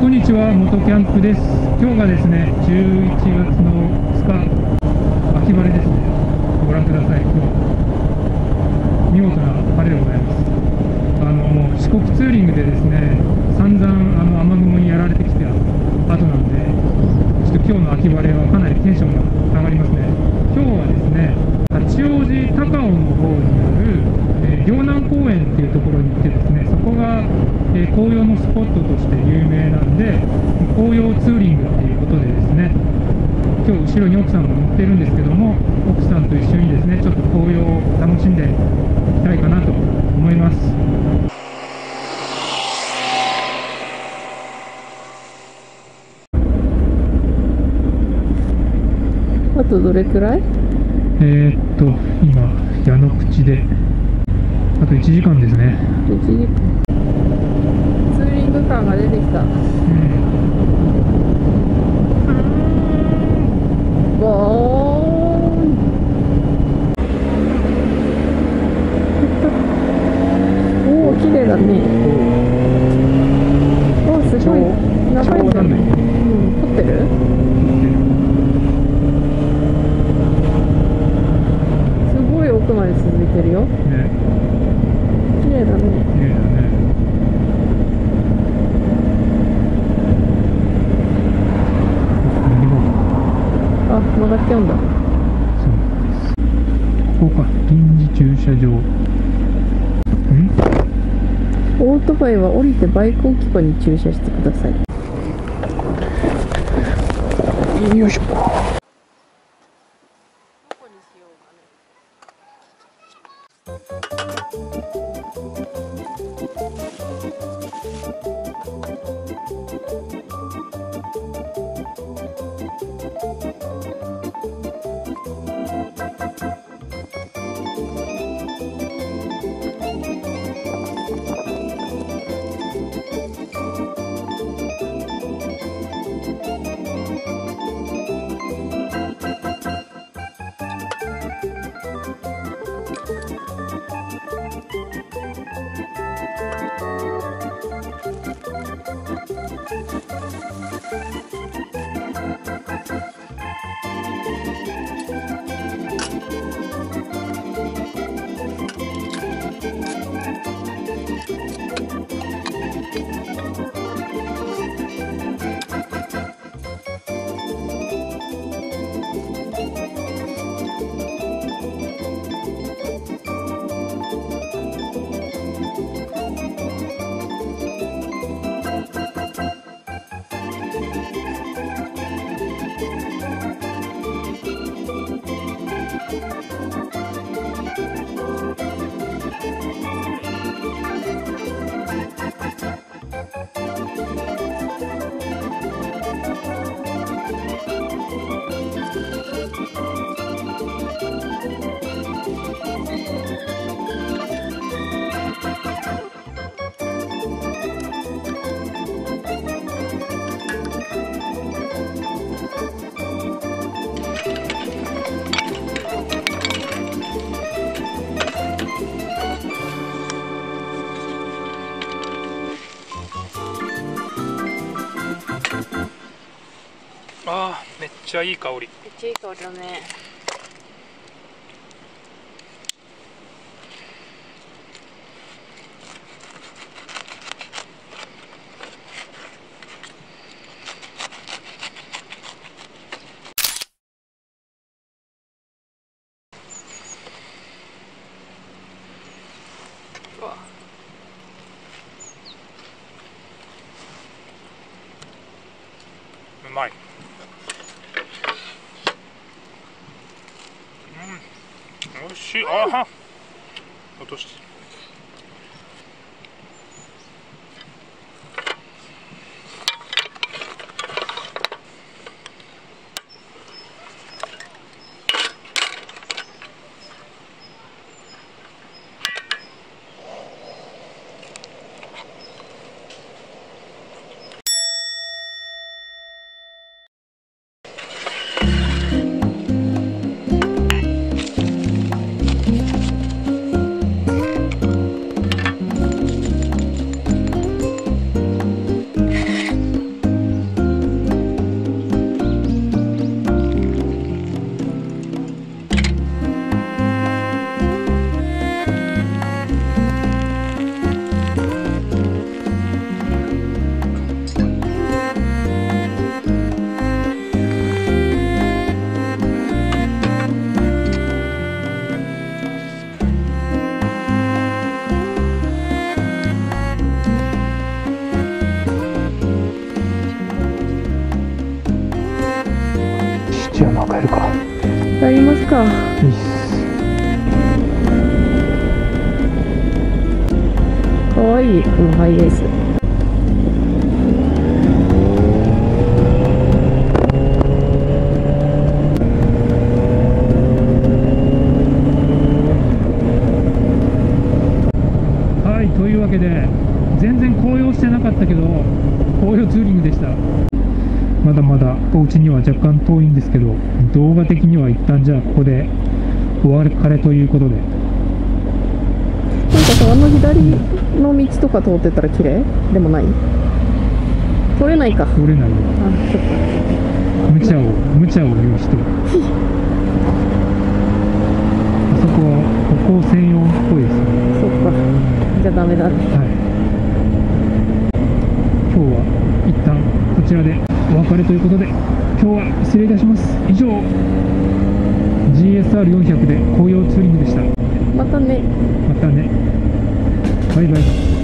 こんにちは、元キャンプです。今日がですね、11月の2日、秋晴れですね。ご覧ください、今日。見事な晴れでございます。あの、四国ツーリングでですね、散々あの雨雲にやられてきた後なんで、ちょっと今日の秋晴れはかなりテンションが上がりますね。今日はですね、八王子高尾の方にある、えー両南公園っていうところに行ってですね、そこが、えー紅葉のスポットとして有名なんで、紅葉ツーリングっていうことでですね、今日後ろに奥さんが乗ってるんですけども、奥さんと一緒にですね、ちょっと紅葉を楽しんでいきたいかなと思います。あとどれくらい？えー、っと、今、矢の口で、あと1時間ですね。1時間感が出てきた。ボーンおお綺麗だね。おーすごい。長いんだねうん。撮ってる？すごい奥まで続いてるよね、綺麗だね綺麗だね。あ曲がっちゃうんだそうです。ここか、臨時駐車場。んオートバイは降りてバイク置き場に駐車してくださいよいしょ。あ、めっちゃいい香り。めっちゃいい香りだねうわうまい。うん、美味しい。あは。落として。下りますか？かわいいこのハイエースはいというわけで全然紅葉してなかったけど紅葉ツーリングでしたまだまだお家には若干遠いんですけど動画的には一旦じゃあここでお別れということで。なんかさあの左の道とか通ってたら綺麗？でもない？通れないか。あ通れないよ。そっか。無茶を無茶を言う人。あそこは歩行専用っぽいですね。そっか。じゃあダメだね。はい。今日は一旦こちらでお別れということで今日は失礼いたします以上 GSR400 で紅葉ツーリングでした。またね。またね。バイバイ